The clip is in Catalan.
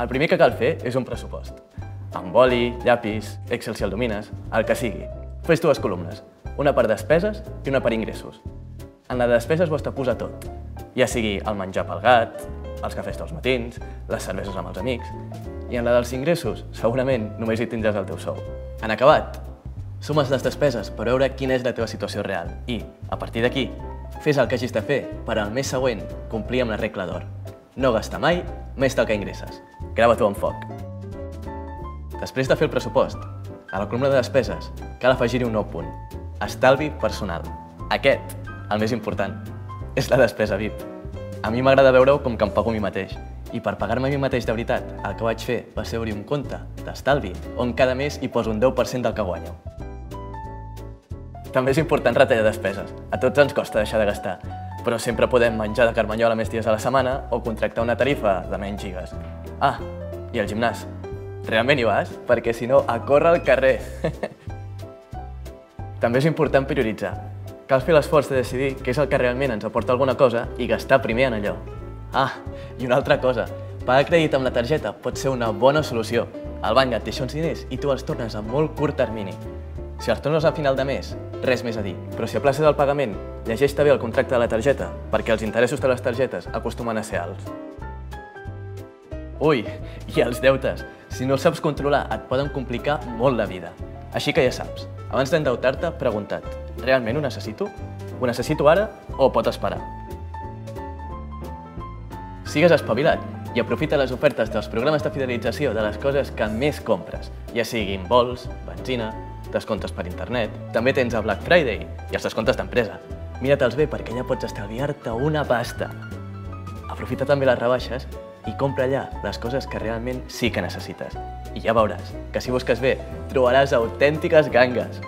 El primer que cal fer és un pressupost. Amb boli, llapis, Excel si el domines, el que sigui. Fes dues columnes, una per despeses i una per ingressos. En la de despeses ho has de posar tot, ja sigui el menjar pel gat, els cafès dels matins, les cerveses amb els amics, i en la dels ingressos, segurament només hi tindràs el teu sou. En acabat, sumes les despeses per veure quina és la teva situació real i, a partir d'aquí, fes el que hagis de fer per al mes següent complir amb la regla d'or. No gastar mai més del que ingresses. Grava-t'ho en foc. Després de fer el pressupost, a la columna de despeses cal afegir-hi un nou punt. Estalvi personal. Aquest, el més important, és la despesa VIP. A mi m'agrada veure-ho com que em pago a mi mateix. I per pagar-me a mi mateix de veritat, el que vaig fer va ser obrir un compte d'estalvi on cada mes hi poso un 10% del que guanyo. També és important retallar despeses. A tots ens costa deixar de gastar, però sempre podem menjar de carmanyola més dies a la setmana o contractar una tarifa de menys gigas. Ah, i el gimnàs. Realment hi vas? Perquè si no, a córrer al carrer. També és important prioritzar. Cal fer l'esforç de decidir què és el que realment ens aporta alguna cosa i gastar primer en allò. Ah, i una altra cosa. Pagar crèdit amb la targeta pot ser una bona solució. El banc et deixa uns diners i tu els tornes a molt curt termini. Si els tornes a final de mes, res més a dir. Però si a plaça del pagament, llegeix bé el contracte de la targeta, perquè els interessos de les targetes acostumen a ser alts. Ui, i els deutes. Si no els saps controlar, et poden complicar molt la vida. Així que ja saps, abans d'endeutar-te, pregunta't, realment ho necessito? Ho necessito ara o pot esperar? Sigues espavilat i aprofita les ofertes dels programes de fidelització de les coses que més compres, ja siguin vols, benzina, descomptes per internet. També tens el Black Friday i els descomptes d'empresa. Mira-te'ls bé perquè allà pots estalviar-te una pasta. Aprofita també les rebaixes i compra allà les coses que realment sí que necessites. I ja veuràs que si busques bé trobaràs autèntiques gangues.